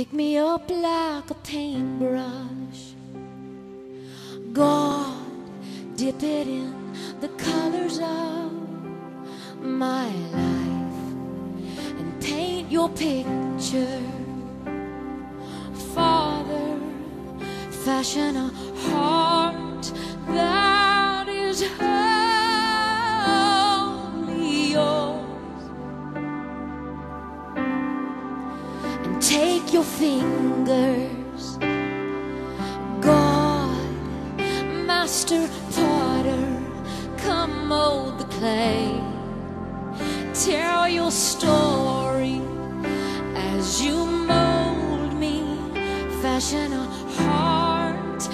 Pick me up like a paintbrush. God, dip it in the colors of my life and paint your picture. Father, fashion a heart that is wholly take your fingers, God, Master Potter, come mold the clay. Tell your story as you mold me, fashion a heart